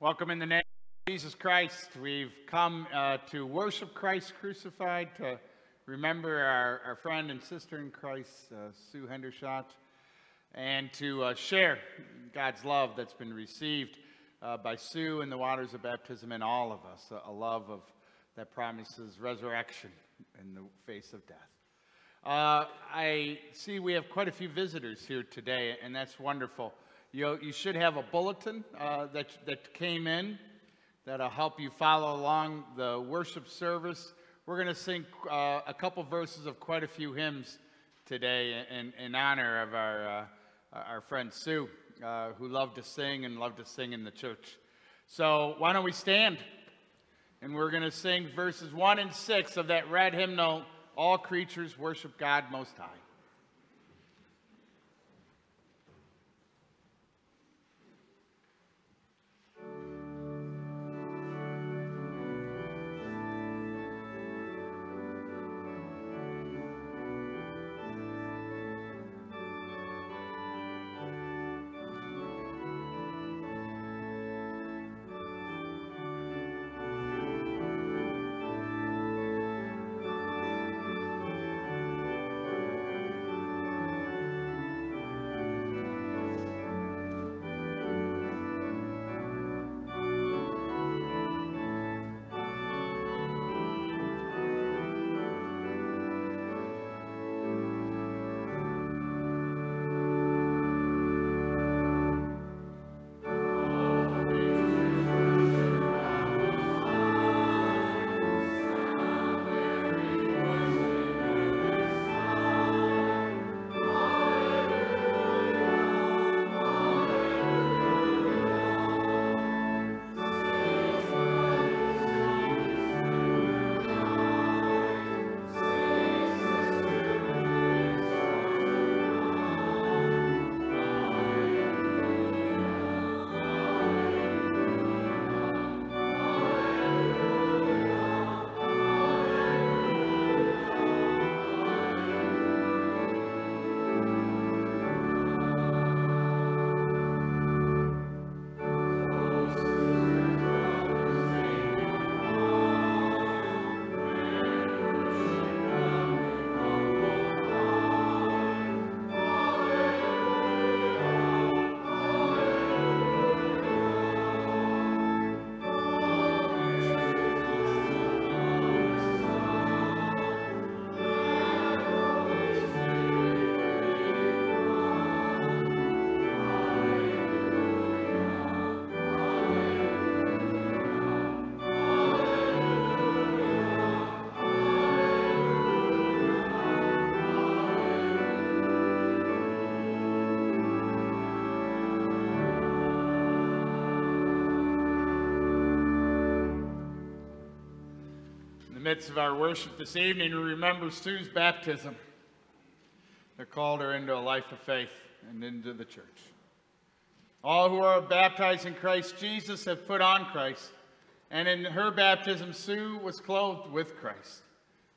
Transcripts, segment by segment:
Welcome in the name of Jesus Christ. We've come uh, to worship Christ crucified, to remember our, our friend and sister in Christ, uh, Sue Hendershot, and to uh, share God's love that's been received uh, by Sue in the waters of baptism and all of us, a, a love of that promises resurrection in the face of death. Uh, I see we have quite a few visitors here today, and that's wonderful. You, you should have a bulletin uh, that, that came in that'll help you follow along the worship service. We're going to sing uh, a couple verses of quite a few hymns today in, in honor of our, uh, our friend Sue, uh, who loved to sing and loved to sing in the church. So why don't we stand? And we're going to sing verses 1 and 6 of that red hymnal, All Creatures Worship God Most High. Midst of our worship this evening, we remember Sue's baptism that called her into a life of faith and into the church. All who are baptized in Christ Jesus have put on Christ, and in her baptism, Sue was clothed with Christ.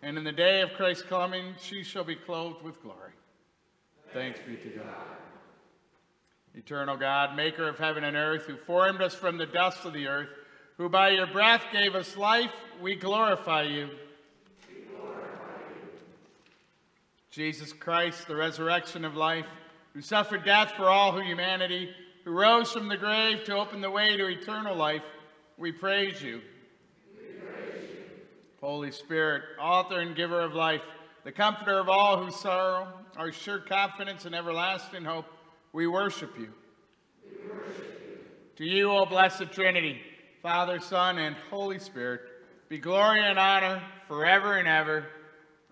And in the day of Christ's coming, she shall be clothed with glory. Thanks be to God. Eternal God, maker of heaven and earth, who formed us from the dust of the earth, who by your breath gave us life, we glorify you. Jesus Christ, the resurrection of life, who suffered death for all humanity, who rose from the grave to open the way to eternal life, we praise you. We praise you. Holy Spirit, author and giver of life, the comforter of all who sorrow, our sure confidence and everlasting hope, we worship you. We worship you. To you, O blessed Trinity, Father, Son, and Holy Spirit, be glory and honor forever and ever.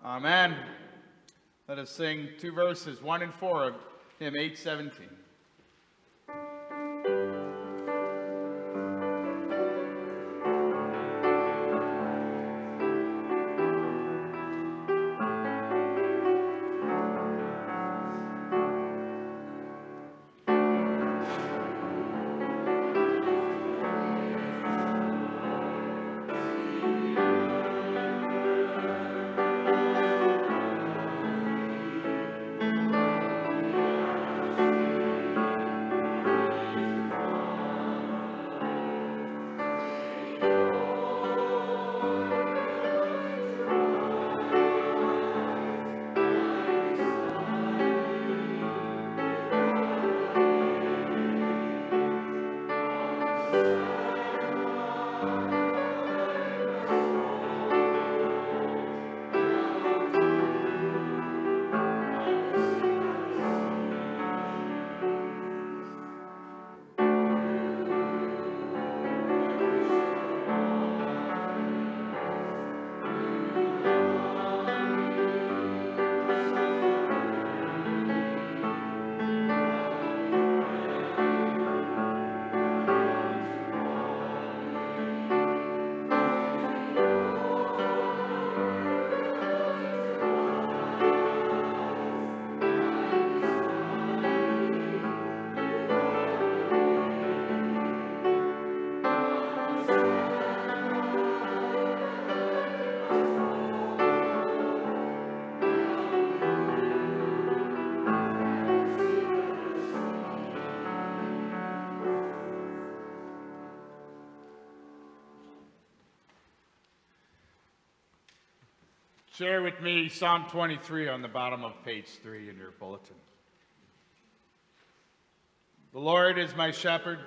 Amen. Let us sing two verses, one and four of hymn 817. Share with me Psalm 23 on the bottom of page 3 in your bulletin. The Lord is my shepherd,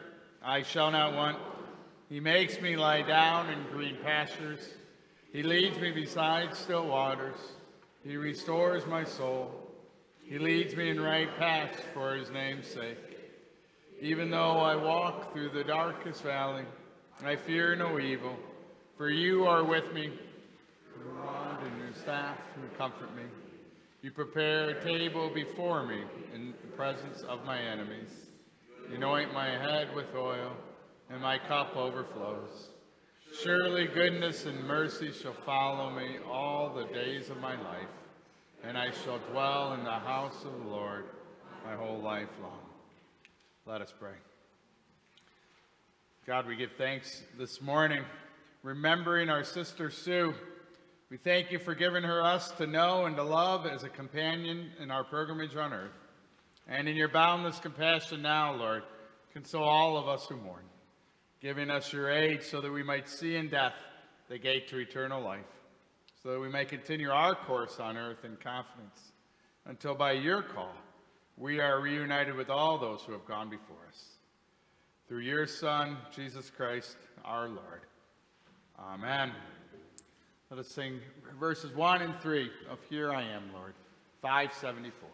I shall not want. He makes me lie down in green pastures. He leads me beside still waters. He restores my soul. He leads me in right paths for his name's sake. Even though I walk through the darkest valley, I fear no evil, for you are with me. And your staff you comfort me. You prepare a table before me in the presence of my enemies. You anoint my head with oil, and my cup overflows. Surely goodness and mercy shall follow me all the days of my life, and I shall dwell in the house of the Lord my whole life long. Let us pray. God, we give thanks this morning, remembering our sister Sue. We thank you for giving her us to know and to love as a companion in our pilgrimage on earth. And in your boundless compassion now, Lord, console all of us who mourn, giving us your aid so that we might see in death the gate to eternal life, so that we may continue our course on earth in confidence, until by your call we are reunited with all those who have gone before us. Through your Son, Jesus Christ, our Lord. Amen. Let us sing verses 1 and 3 of Here I Am, Lord, 574.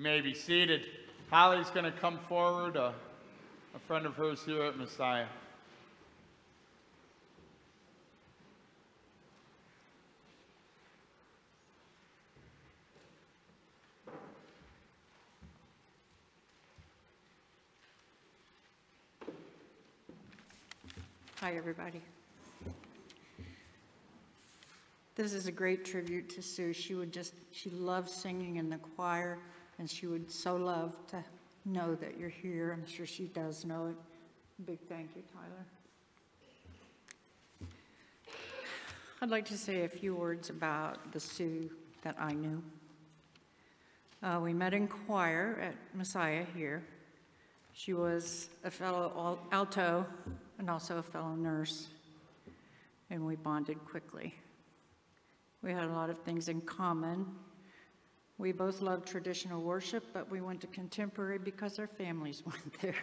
You may be seated. Holly's going to come forward, a, a friend of hers here at Messiah. Hi, everybody. This is a great tribute to Sue. She would just, she loved singing in the choir, and she would so love to know that you're here. I'm sure she does know it. Big thank you, Tyler. I'd like to say a few words about the Sue that I knew. Uh, we met in choir at Messiah here. She was a fellow alto and also a fellow nurse, and we bonded quickly. We had a lot of things in common. We both loved traditional worship, but we went to contemporary because our families went there.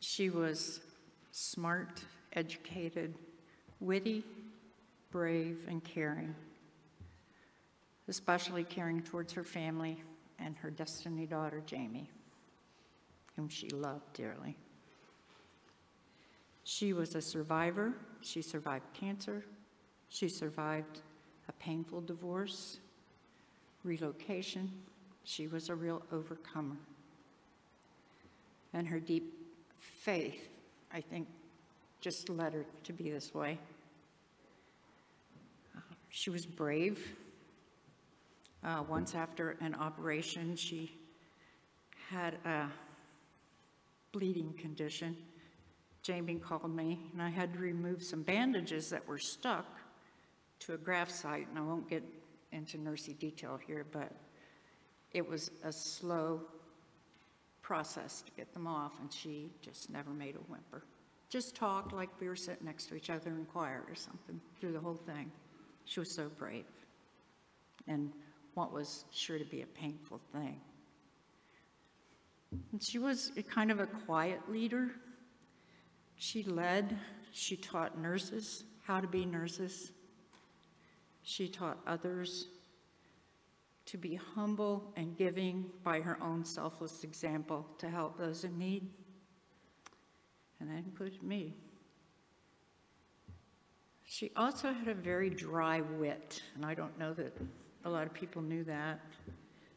she was smart, educated, witty, brave, and caring especially caring towards her family and her destiny daughter, Jamie, whom she loved dearly. She was a survivor. She survived cancer. She survived painful divorce, relocation. She was a real overcomer. And her deep faith, I think, just led her to be this way. Uh, she was brave. Uh, once after an operation, she had a bleeding condition. Jamie called me, and I had to remove some bandages that were stuck to a graft site, and I won't get into nursey detail here, but it was a slow process to get them off, and she just never made a whimper. Just talked like we were sitting next to each other in choir or something through the whole thing. She was so brave. And what was sure to be a painful thing. And she was kind of a quiet leader. She led, she taught nurses how to be nurses. She taught others to be humble and giving by her own selfless example to help those in need. And that included me. She also had a very dry wit, and I don't know that a lot of people knew that.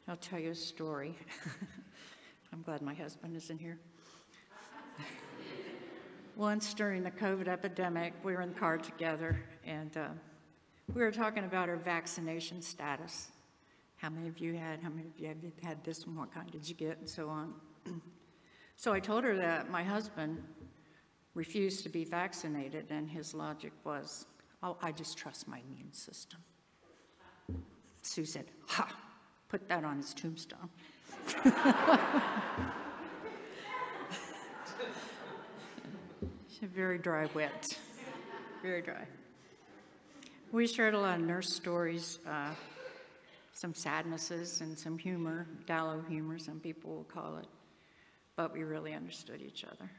I'll tell you a story. I'm glad my husband isn't here. Once during the COVID epidemic, we were in the car together and uh, we were talking about our vaccination status. How many of you had, how many of you have had this one, what kind did you get, and so on. so I told her that my husband refused to be vaccinated, and his logic was, oh, I just trust my immune system. Sue said, ha, put that on his tombstone. She's very dry wit, very dry. We shared a lot of nurse stories, uh, some sadnesses and some humor, Dallow humor, some people will call it, but we really understood each other.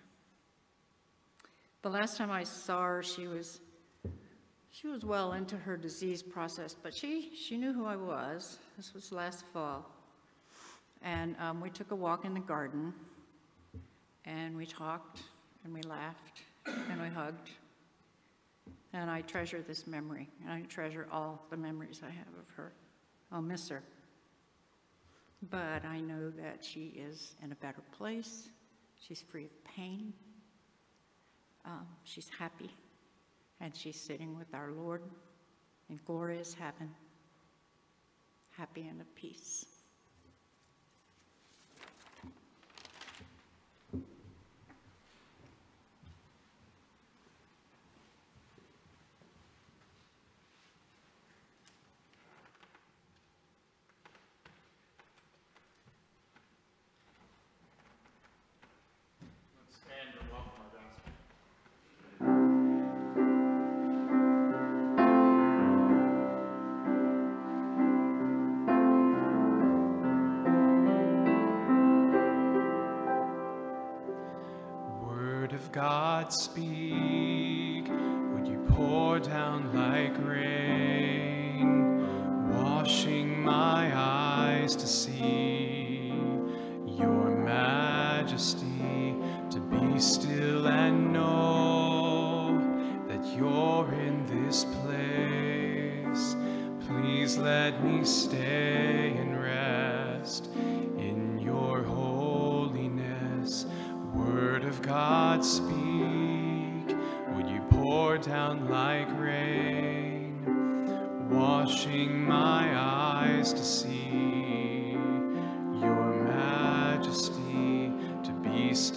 The last time I saw her, she was she was well into her disease process, but she, she knew who I was. This was last fall. And um, we took a walk in the garden, and we talked, and we laughed, and we hugged. And I treasure this memory, and I treasure all the memories I have of her. I'll miss her. But I know that she is in a better place. She's free of pain. Um, she's happy and she's sitting with our Lord in glorious heaven, happy and at peace. God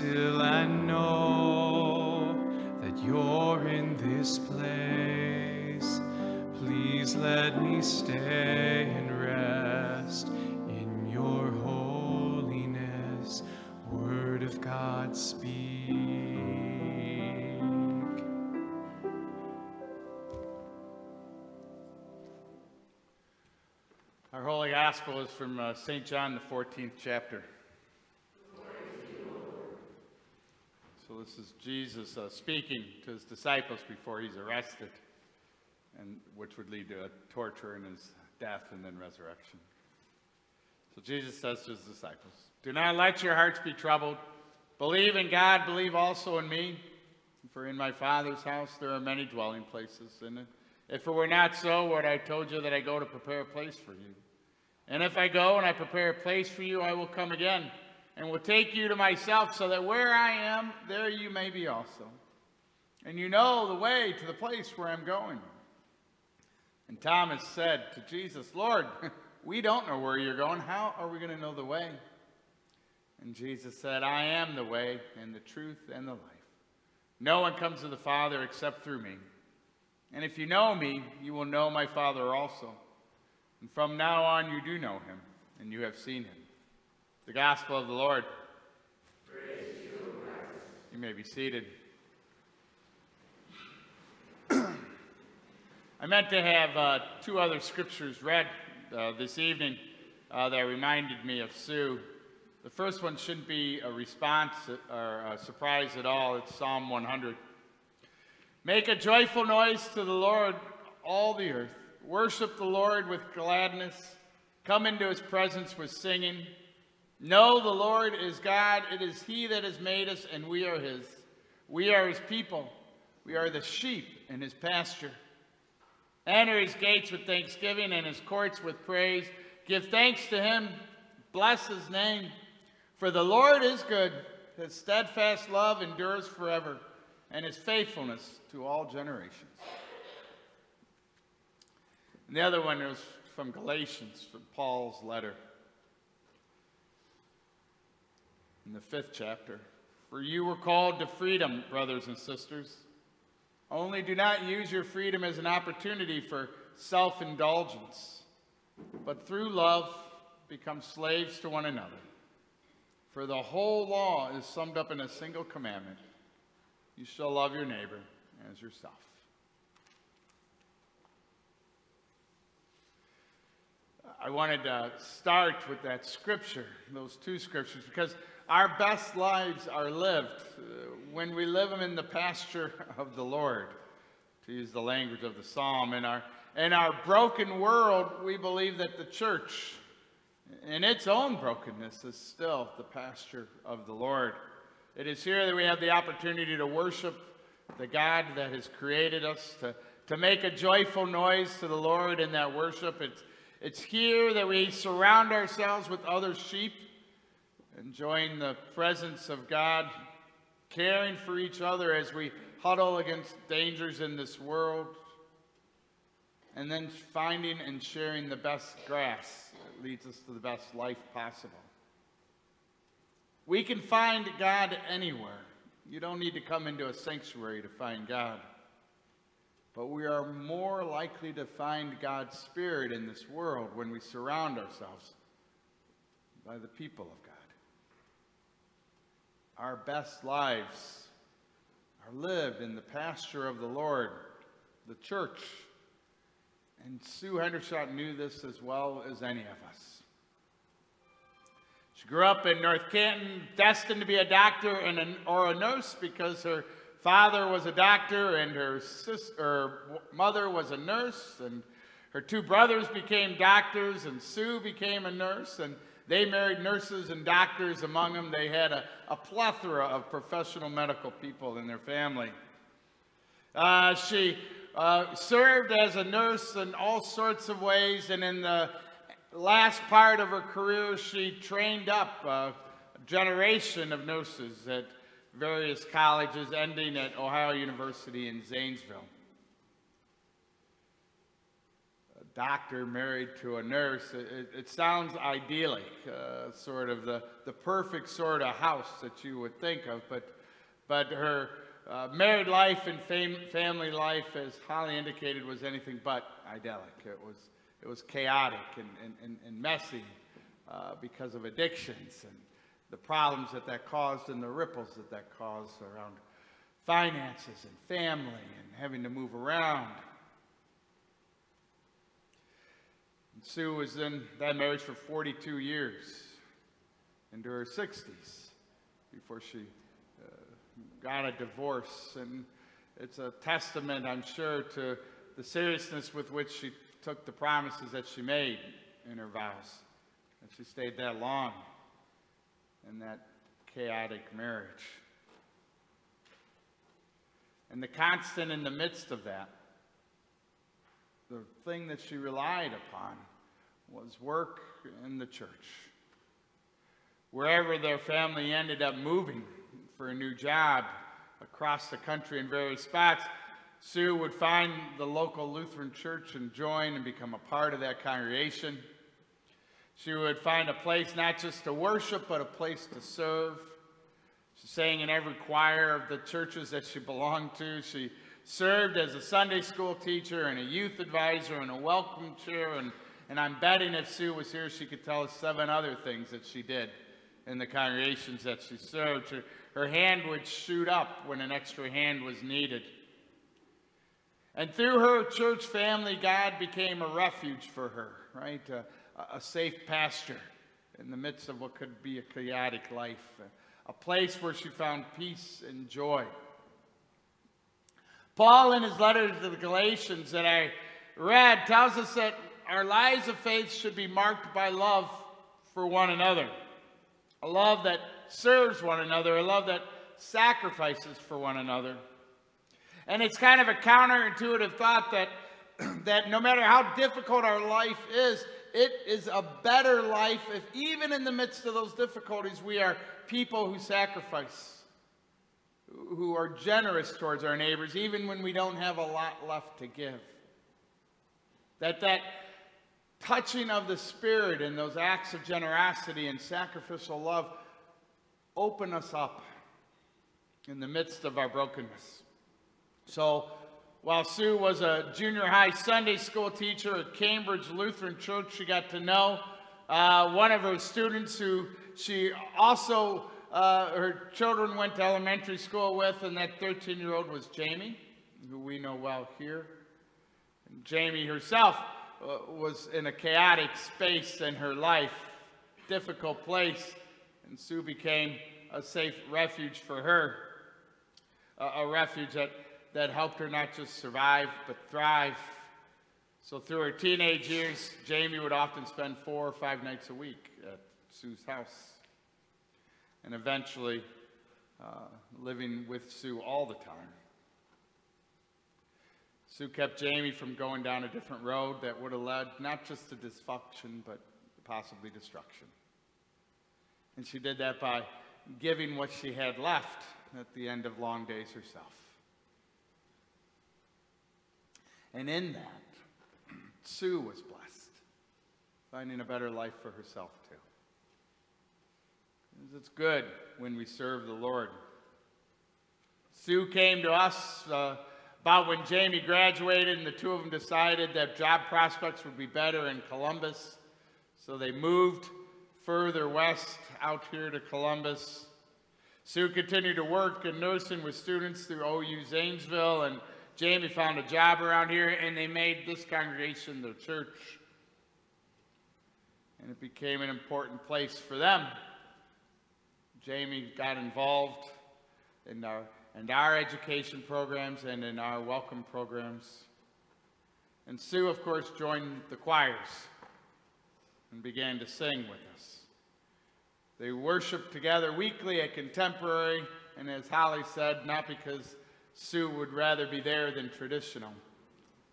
still and know that you're in this place. Please let me stay and rest in your holiness. Word of God, speak. Our Holy Gospel is from uh, St. John, the 14th chapter. This is Jesus uh, speaking to his disciples before he's arrested, and which would lead to a torture and his death and then resurrection. So, Jesus says to his disciples, Do not let your hearts be troubled. Believe in God, believe also in me. For in my Father's house there are many dwelling places. And if it were not so, would I told you that I go to prepare a place for you? And if I go and I prepare a place for you, I will come again and will take you to myself, so that where I am, there you may be also. And you know the way to the place where I'm going. And Thomas said to Jesus, Lord, we don't know where you're going. How are we going to know the way? And Jesus said, I am the way and the truth and the life. No one comes to the Father except through me. And if you know me, you will know my Father also. And from now on, you do know him, and you have seen him. The gospel of the Lord. You, you may be seated. I meant to have uh, two other scriptures read uh, this evening uh, that reminded me of Sue. The first one shouldn't be a response or a surprise at all. It's Psalm 100. Make a joyful noise to the Lord, all the earth. Worship the Lord with gladness. Come into his presence with singing. Know the Lord is God. It is he that has made us, and we are his. We are his people. We are the sheep in his pasture. Enter his gates with thanksgiving and his courts with praise. Give thanks to him. Bless his name. For the Lord is good. His steadfast love endures forever, and his faithfulness to all generations. And the other one is from Galatians, from Paul's letter. In the fifth chapter. For you were called to freedom, brothers and sisters. Only do not use your freedom as an opportunity for self indulgence, but through love become slaves to one another. For the whole law is summed up in a single commandment you shall love your neighbor as yourself. I wanted to start with that scripture, those two scriptures, because our best lives are lived uh, when we live them in the pasture of the Lord, to use the language of the psalm. In our, in our broken world, we believe that the church, in its own brokenness, is still the pasture of the Lord. It is here that we have the opportunity to worship the God that has created us, to, to make a joyful noise to the Lord in that worship. It's, it's here that we surround ourselves with other sheep, enjoying the presence of God, caring for each other as we huddle against dangers in this world, and then finding and sharing the best grass that leads us to the best life possible. We can find God anywhere. You don't need to come into a sanctuary to find God. But we are more likely to find God's Spirit in this world when we surround ourselves by the people of God. Our best lives are lived in the pasture of the Lord, the church. And Sue Hendershot knew this as well as any of us. She grew up in North Canton, destined to be a doctor and an, or a nurse because her father was a doctor and her, sister, her mother was a nurse, and her two brothers became doctors, and Sue became a nurse, and they married nurses and doctors among them. They had a, a plethora of professional medical people in their family. Uh, she uh, served as a nurse in all sorts of ways, and in the last part of her career, she trained up a generation of nurses at various colleges, ending at Ohio University in Zanesville. A doctor married to a nurse, it, it sounds idyllic, uh, sort of the, the perfect sort of house that you would think of, but, but her uh, married life and fam- family life, as Holly indicated, was anything but idyllic. It was, it was chaotic and, and, and, and messy uh, because of addictions and the problems that that caused and the ripples that that caused around finances and family and having to move around. Sue was in that marriage for 42 years, into her 60s, before she uh, got a divorce. And it's a testament, I'm sure, to the seriousness with which she took the promises that she made in her vows. And she stayed that long in that chaotic marriage. And the constant in the midst of that, the thing that she relied upon was work in the church. Wherever their family ended up moving for a new job across the country in various spots, Sue would find the local Lutheran church and join and become a part of that congregation. She would find a place not just to worship, but a place to serve. She sang in every choir of the churches that she belonged to. She served as a Sunday school teacher and a youth advisor and a welcome chair. And, and I'm betting if Sue was here, she could tell us seven other things that she did in the congregations that she served. Her, her hand would shoot up when an extra hand was needed. And through her church family, God became a refuge for her, right? Uh, a safe pasture in the midst of what could be a chaotic life, a place where she found peace and joy. Paul, in his letter to the Galatians that I read, tells us that our lives of faith should be marked by love for one another, a love that serves one another, a love that sacrifices for one another. And it's kind of a counterintuitive thought that, that no matter how difficult our life is, it is a better life if, even in the midst of those difficulties, we are people who sacrifice, who are generous towards our neighbors, even when we don't have a lot left to give. That that touching of the Spirit and those acts of generosity and sacrificial love open us up in the midst of our brokenness. So, while Sue was a junior high Sunday school teacher at Cambridge Lutheran Church, she got to know uh, one of her students who she also, uh, her children went to elementary school with, and that 13 year old was Jamie, who we know well here. And Jamie herself uh, was in a chaotic space in her life, difficult place, and Sue became a safe refuge for her, a refuge that that helped her not just survive, but thrive. So through her teenage years, Jamie would often spend four or five nights a week at Sue's house. And eventually, uh, living with Sue all the time. Sue kept Jamie from going down a different road that would have led not just to dysfunction, but possibly destruction. And she did that by giving what she had left at the end of long days herself. And in that, Sue was blessed, finding a better life for herself too. It's good when we serve the Lord. Sue came to us uh, about when Jamie graduated, and the two of them decided that job prospects would be better in Columbus. So they moved further west out here to Columbus. Sue continued to work in nursing with students through OU Zanesville and Jamie found a job around here, and they made this congregation their church. And it became an important place for them. Jamie got involved in our, in our education programs and in our welcome programs. And Sue, of course, joined the choirs and began to sing with us. They worshiped together weekly at Contemporary, and as Holly said, not because Sue would rather be there than traditional,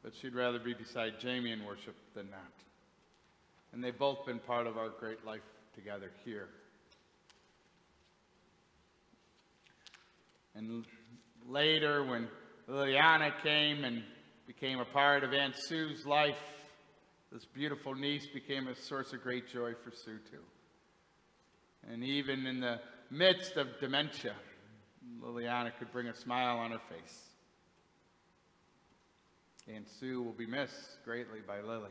but she'd rather be beside Jamie in worship than not. And they've both been part of our great life together here. And later, when Liliana came and became a part of Aunt Sue's life, this beautiful niece became a source of great joy for Sue, too. And even in the midst of dementia, Liliana could bring a smile on her face. Aunt Sue will be missed greatly by Lily,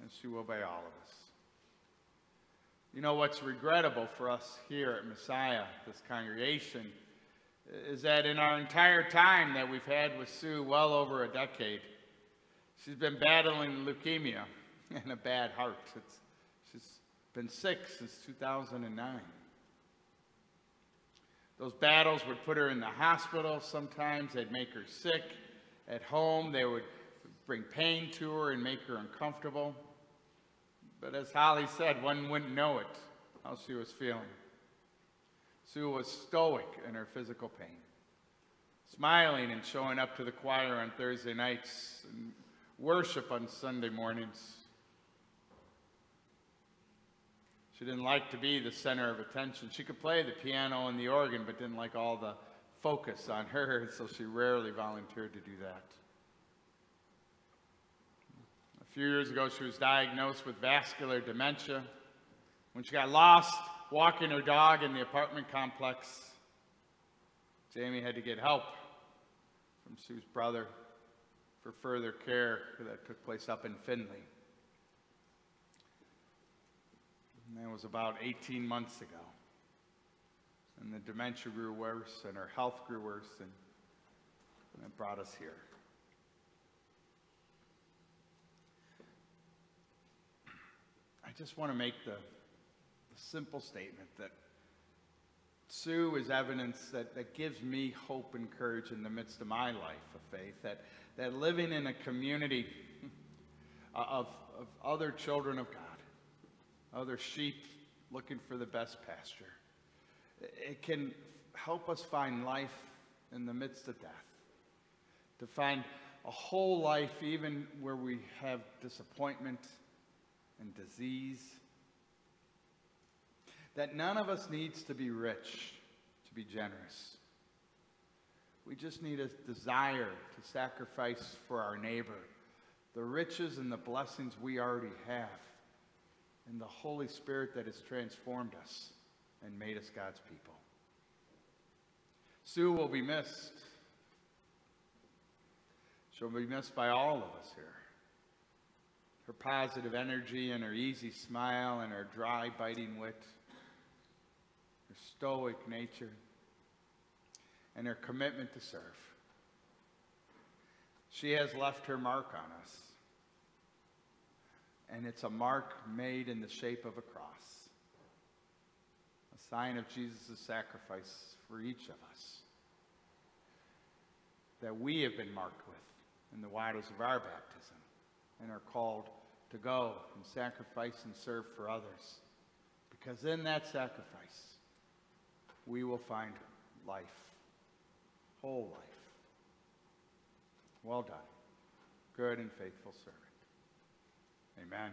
and she will by all of us. You know what's regrettable for us here at Messiah, this congregation, is that in our entire time that we've had with Sue, well over a decade, she's been battling leukemia and a bad heart. It's, she's been sick since 2009. Those battles would put her in the hospital sometimes, they'd make her sick. At home, they would bring pain to her and make her uncomfortable. But as Holly said, one wouldn't know it, how she was feeling. Sue was stoic in her physical pain, smiling and showing up to the choir on Thursday nights and worship on Sunday mornings. She didn't like to be the center of attention. She could play the piano and the organ, but didn't like all the focus on her, so she rarely volunteered to do that. A few years ago, she was diagnosed with vascular dementia. When she got lost walking her dog in the apartment complex, Jamie had to get help from Sue's brother for further care that took place up in Findlay. And that was about 18 months ago. And the dementia grew worse, and her health grew worse, and, and it brought us here. I just want to make the, the simple statement that Sue is evidence that, that gives me hope and courage in the midst of my life of faith, that, that living in a community of, of other children of God, other sheep looking for the best pasture, it can help us find life in the midst of death, to find a whole life even where we have disappointment and disease. That none of us needs to be rich to be generous. We just need a desire to sacrifice for our neighbor the riches and the blessings we already have, and the Holy Spirit that has transformed us and made us God's people. Sue will be missed. She'll be missed by all of us here. Her positive energy and her easy smile and her dry, biting wit, stoic nature, and her commitment to serve. She has left her mark on us. And it's a mark made in the shape of a cross, a sign of Jesus' sacrifice for each of us that we have been marked with in the waters of our baptism and are called to go and sacrifice and serve for others. Because in that sacrifice, we will find life, whole life. Well done, good and faithful servant. Amen.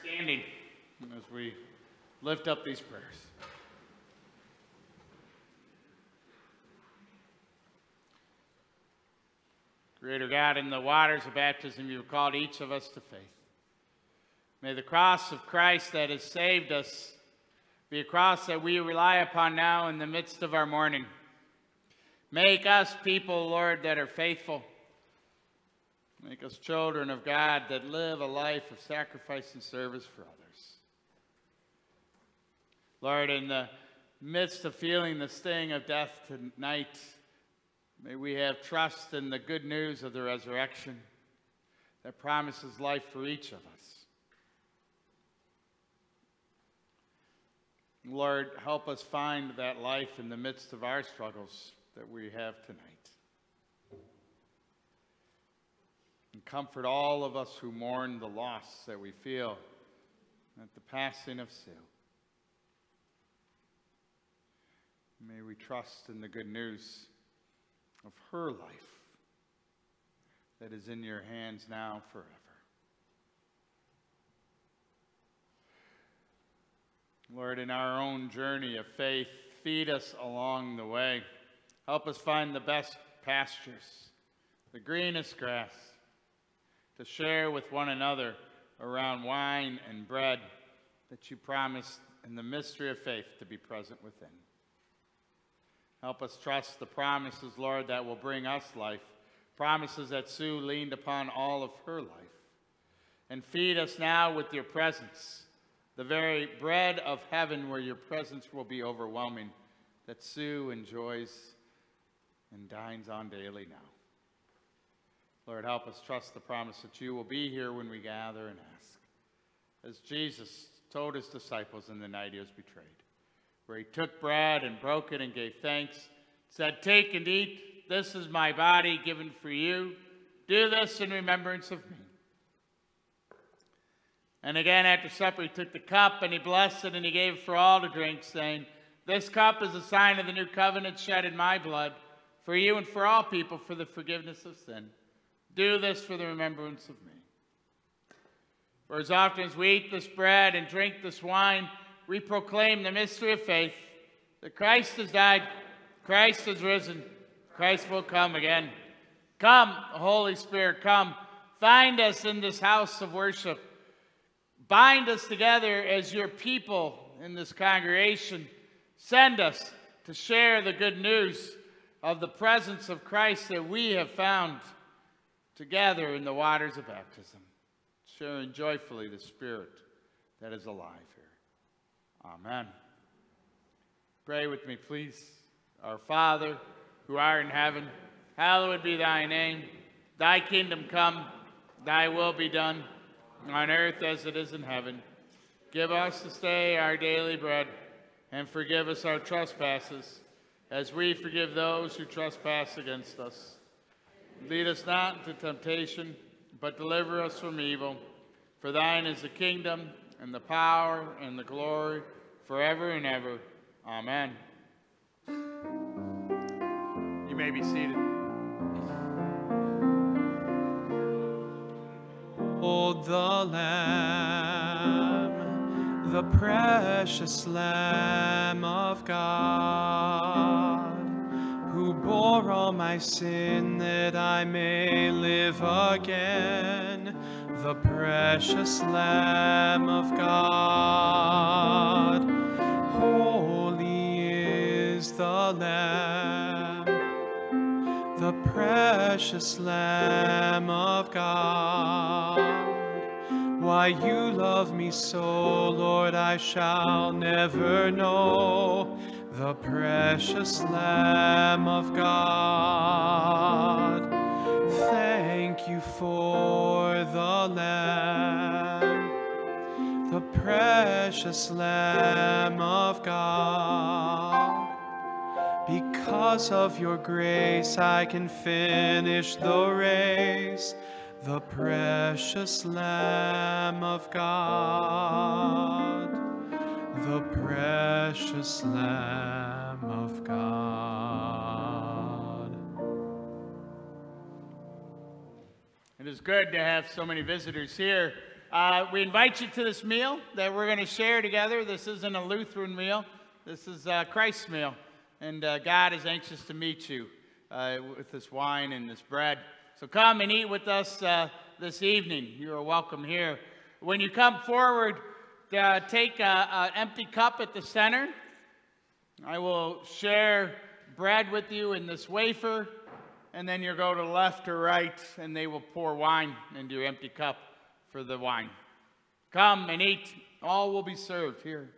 Standing as we lift up these prayers. Creator God, in the waters of baptism, you have called each of us to faith. May the cross of Christ that has saved us be a cross that we rely upon now in the midst of our mourning. Make us people, Lord, that are faithful. Make us children of God that live a life of sacrifice and service for others. Lord, in the midst of feeling the sting of death tonight, May we have trust in the good news of the resurrection that promises life for each of us. Lord, help us find that life in the midst of our struggles that we have tonight. And comfort all of us who mourn the loss that we feel at the passing of Sue. May we trust in the good news of her life that is in your hands now forever. Lord, in our own journey of faith, feed us along the way. Help us find the best pastures, the greenest grass, to share with one another around wine and bread that you promised in the mystery of faith to be present within. Help us trust the promises, Lord, that will bring us life. Promises that Sue leaned upon all of her life. And feed us now with your presence, the very bread of heaven where your presence will be overwhelming, that Sue enjoys and dines on daily now. Lord, help us trust the promise that you will be here when we gather and ask. As Jesus told his disciples in the night he was betrayed where he took bread and broke it and gave thanks, said, Take and eat. This is my body given for you. Do this in remembrance of me. And again, after supper, he took the cup and he blessed it and he gave it for all to drink, saying, This cup is a sign of the new covenant shed in my blood for you and for all people for the forgiveness of sin. Do this for the remembrance of me. For as often as we eat this bread and drink this wine, we proclaim the mystery of faith that Christ has died, Christ has risen, Christ will come again. Come, Holy Spirit, come. Find us in this house of worship. Bind us together as your people in this congregation. Send us to share the good news of the presence of Christ that we have found together in the waters of baptism, sharing joyfully the Spirit that is alive. Here. Amen. Pray with me, please. Our Father, who art in heaven, hallowed be thy name. Thy kingdom come, thy will be done, on earth as it is in heaven. Give us this day our daily bread, and forgive us our trespasses, as we forgive those who trespass against us. Lead us not into temptation, but deliver us from evil. For thine is the kingdom, and the power and the glory forever and ever. Amen. You may be seated. Hold the Lamb, the precious Lamb of God, bore all my sin that I may live again the precious Lamb of God. Holy is the Lamb, the precious Lamb of God. Why you love me so, Lord, I shall never know. The precious Lamb of God. Thank you for the Lamb, the precious Lamb of God. Because of your grace, I can finish the race, the precious Lamb of God, the precious Lamb of God. It is good to have so many visitors here Uh, we invite you to this meal that we're going to share together. This isn't a Lutheran meal, this is uh, Christ's meal. And uh, God is anxious to meet you uh, with this wine and this bread. So come and eat with us uh, this evening. You are welcome here. When you come forward, uh, take an empty cup at the center. I will share bread with you in this wafer, and then you go to left or right, and they will pour wine into your empty cup for the wine. Come and eat. All will be served here.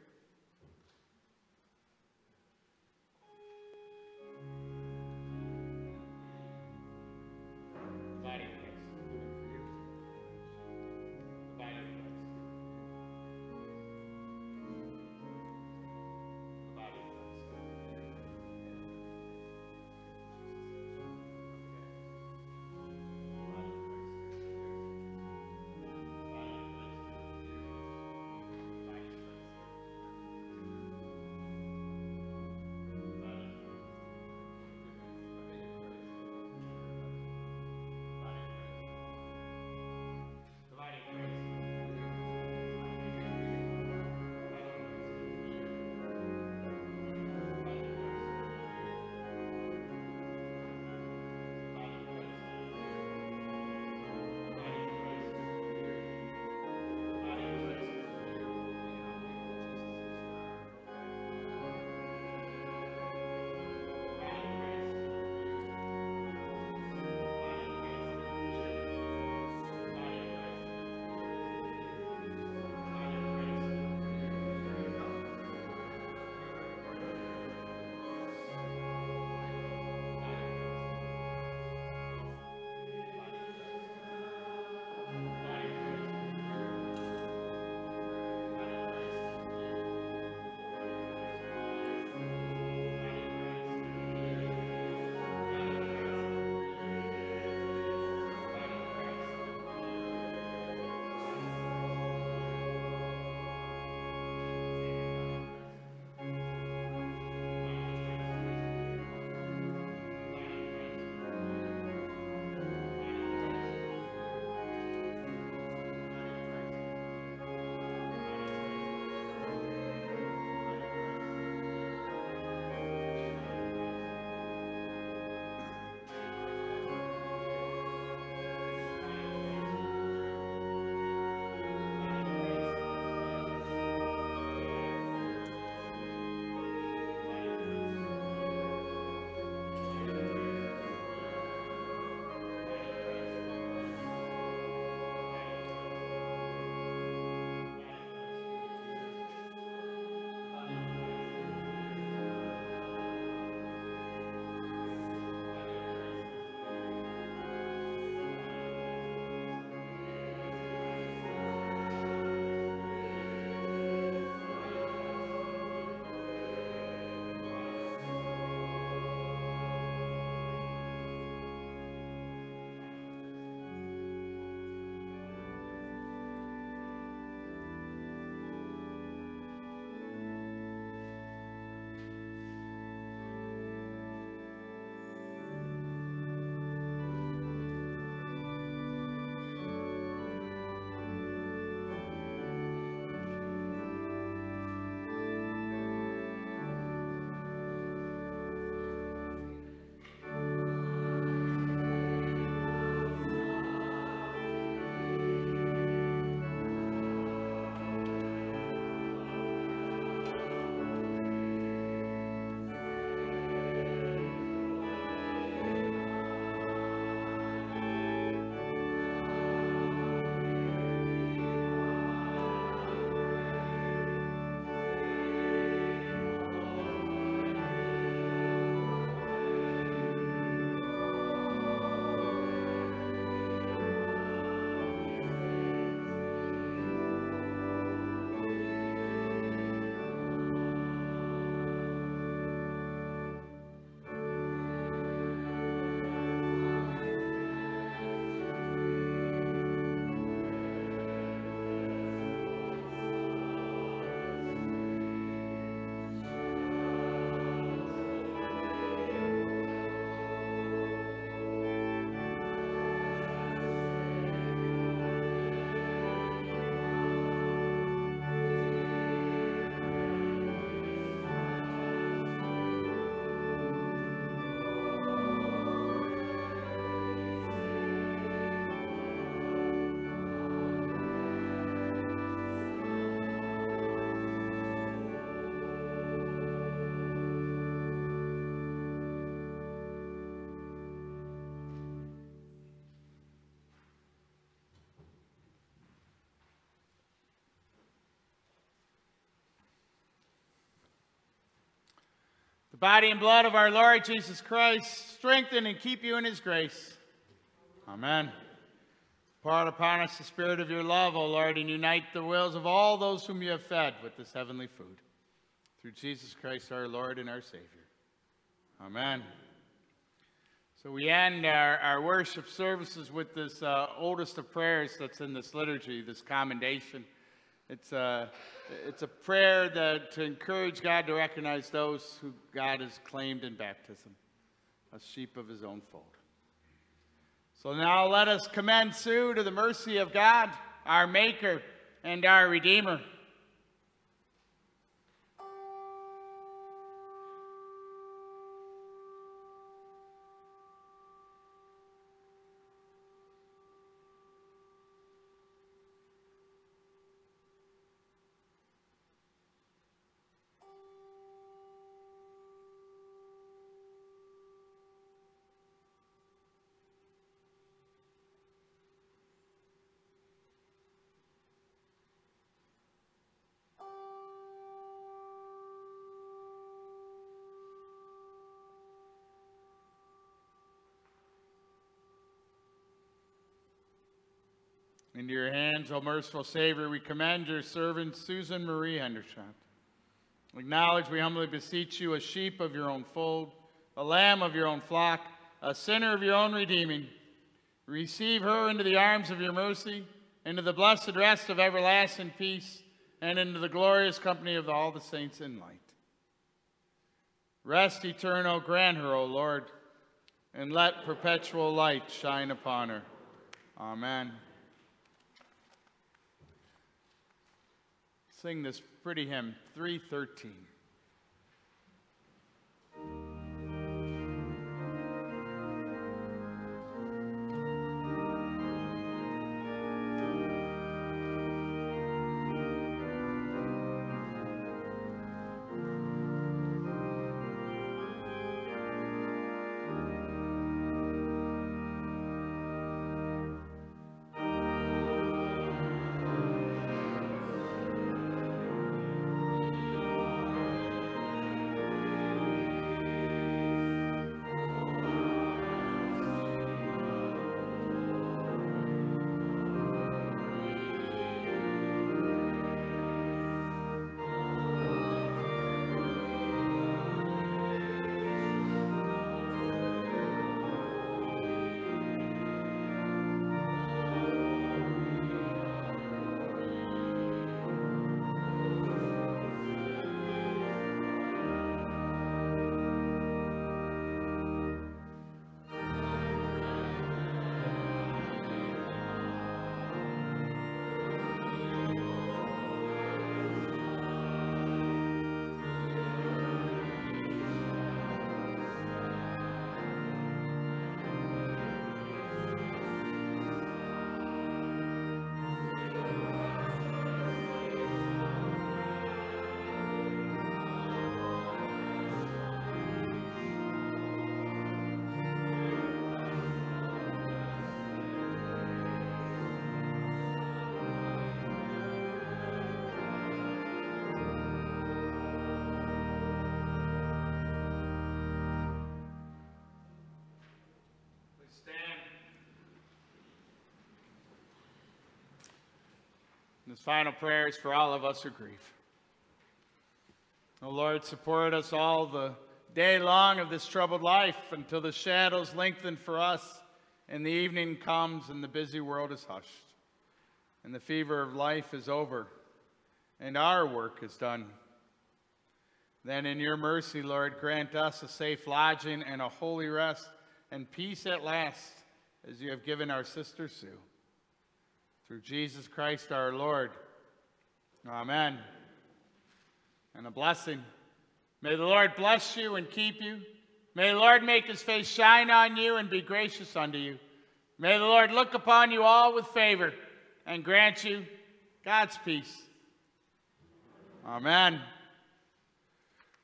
Body and blood of our Lord Jesus Christ strengthen and keep you in his grace. Amen. Pour out upon us the spirit of your love, O Lord, and unite the wills of all those whom you have fed with this heavenly food. Through Jesus Christ our Lord and our Savior. Amen. So we end our, our worship services with this uh, oldest of prayers that's in this liturgy, this commendation. It's a, it's a prayer that to encourage God to recognize those who God has claimed in baptism, a sheep of his own fold. So now let us commend Sue to the mercy of God, our Maker and our Redeemer. Into your hands, O merciful Savior, we commend your servant Susan Marie Hendershot. Acknowledge, we humbly beseech you, a sheep of your own fold, a lamb of your own flock, a sinner of your own redeeming. Receive her into the arms of your mercy, into the blessed rest of everlasting peace, and into the glorious company of all the saints in light. Rest eternal grant her, O Lord, and let perpetual light shine upon her. Amen. Sing this pretty hymn, 313. This final prayer is for all of us who grieve. Oh Lord, support us all the day long of this troubled life until the shadows lengthen for us and the evening comes and the busy world is hushed and the fever of life is over and our work is done. Then in your mercy, Lord, grant us a safe lodging and a holy rest and peace at last as you have given our sister Sue. Through Jesus Christ our Lord. Amen. And a blessing. May the Lord bless you and keep you. May the Lord make his face shine on you and be gracious unto you. May the Lord look upon you all with favor and grant you God's peace. Amen.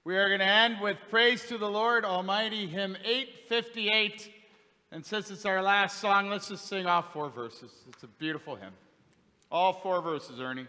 We are going to end with Praise to the Lord Almighty, hymn 858. And since it's our last song, let's just sing all four verses. It's a beautiful hymn. All four verses, Ernie.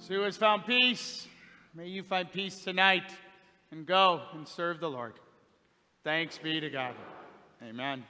Sue has found peace. May you find peace tonight and go and serve the Lord. Thanks be to God. Amen.